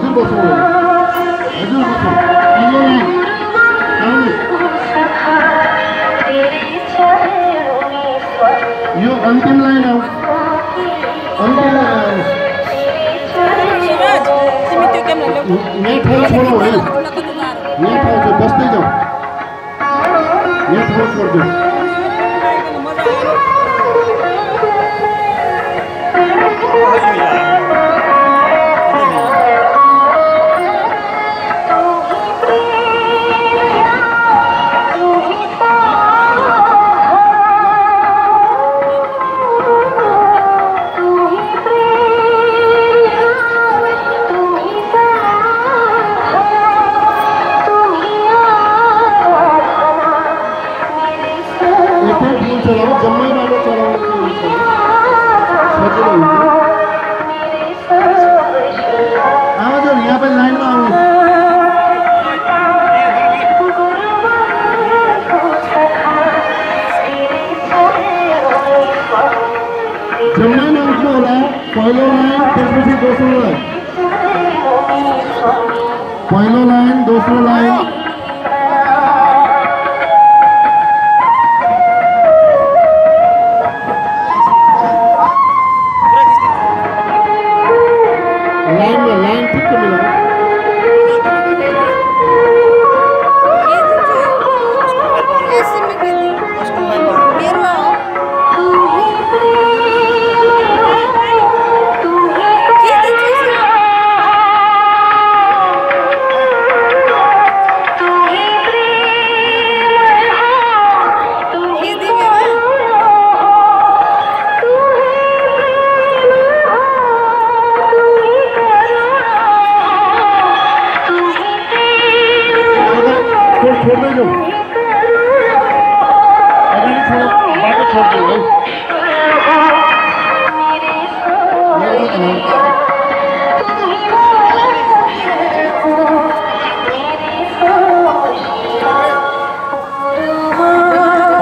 हजुर बसौँ हजुर बसौँ पल्लो लाइन आउनुहोस् यो अन्तिम लाइन आऊ अन्तिम लाइन यहाँ ठाउँ छोडौ है यहाँ ठाउँ बस्दै जाउँ यहाँ ठाउँ छोडिदिउँ जम्मैमा उठ्नु होला पहिलो लाइन त्यसपछि दोस्रो लाइन पहिलो लाइन दोस्रो लाइन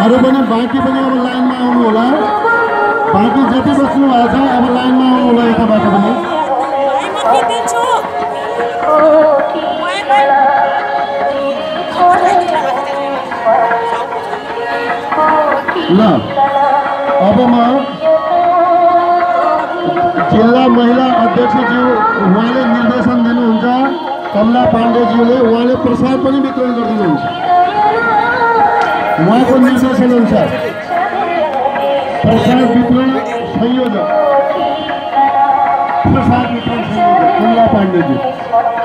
अरू पनि बाँकी पनि अब लाइनमा आउनु होला बाँकी जति बस्नु भएको छ अब लाइनमा आउनु होला यताबाट पनि। ल अब म जिल्ला महिला अध्यक्षज्यू उहाँले निर्देशन दिनुहुन्छ। कमला पाण्डेज्यूले उहाँले प्रसाद पनि वितरण गरिदिनुहुन्छ। उहा संयोजक विपन पांडेज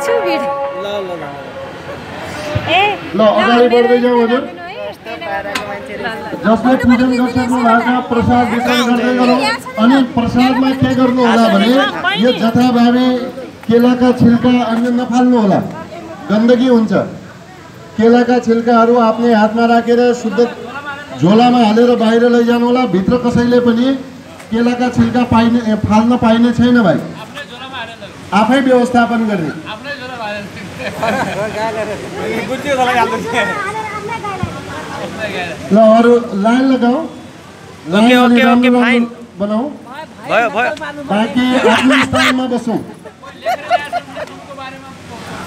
पनि खिच्दैछु भिड ए ल अगाडि बढ्दै जाउँ हजुर जसले पूजन भएको छ प्रसाद वितरण गर्दै गरौँ अनि प्रसादमा के गर्नु होला भने यो जथाभावी केलाका छिल्का अन्य नफाल्नु होला गन्दगी हुन्छ केलाका छिल्काहरू आफ्नै हातमा राखेर शुद्ध झोलामा हालेर बाहिर लैजानु होला भित्र कसैले पनि केलाका छिल्का पाइने फाल्न पाइने छैन भाइ आफै व्यवस्थापन गर्ने ल अरू लाइन लगाऊ। लाइन ओके, ओके, राम्रो फाइन। बनाऊ। भयो भयो। बाँकी आफ्नो स्थानमा बसौँ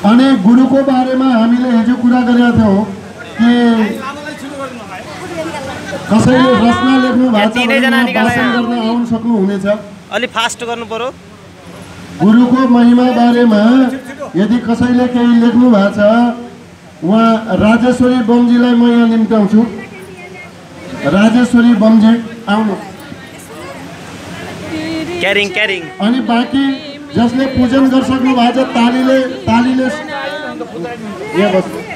अनि गुरुको बारेमा हामीले हिजो कुरा गरेका थियौँ कि कसैले रचना लेख्नु भएको छ भाषण गर्न आउन सक्नुहुनेछ। अलिक फास्ट गर्नु पर्यो। गुरुको महिमा बारेमा यदि कसैले केही लेख्नु भएको छ उहाँ राजेश्वरी बमजीलाई म यहाँ निम्त्याउँछु। राजेश्वरी बमजी आउनु। क्यारिङ क्यारिङ अनि बाँकी जसले पूजन गरिसक्नु भएको छ तालीले तालीले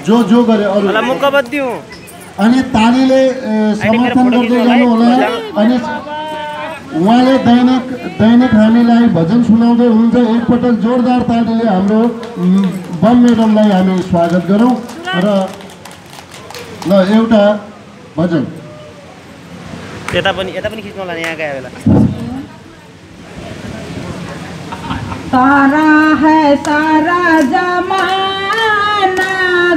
जो जो गरे अरू। अनि तालीले समर्थन गर्दै। जानु होला अनि उहाँले दैनिक दैनिक हामीलाई भजन सुनाउँदै हुनुहुन्छ। एकपटक जोरदार तालीले हाम्रो बम मेडमलाई हामी स्वागत गरौँ र ल एउटा भजन। यता पनि यता पनि खिच्नु होला नि यहाँ गयो बेला। तारा है सारा जमाना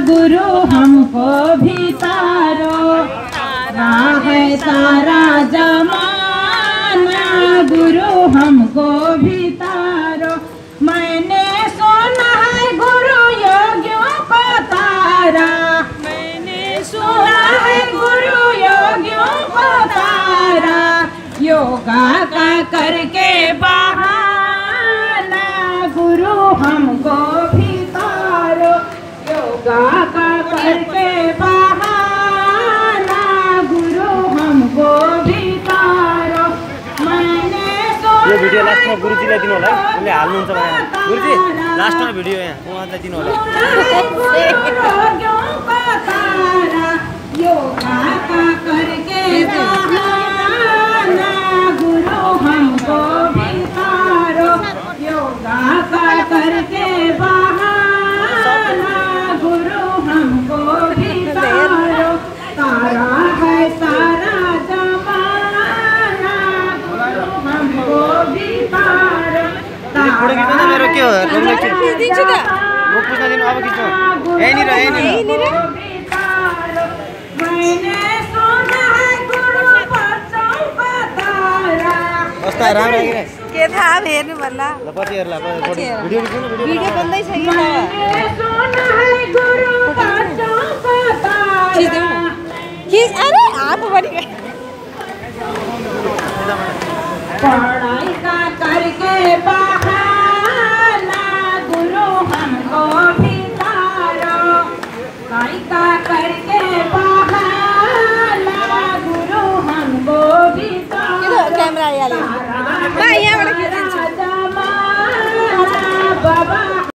गुरु हमको भी योगा का करके बहाना। गुरु हमको भी तारो योगा का करके बहाना। गुरु हमको भी तारो मैंने यो भिडियो लास्टमा गुरुजीलाई दिनु होला उसले हाल्नुहुन्छ भने गुरुजी लास्टमा भिडियो यहाँ उहाँलाई दिनु होला फोटो खिच्नु त मेरो के हो? रुमलाई खिच खिचिदिन्छु त। म पुज्न दिनु अब खिच्नु। यहीँनिर यहीँनिर। कस्तो राम्रो के थाहा हेर्नु फोटो भिडियो भिडियो बन्दैछ कि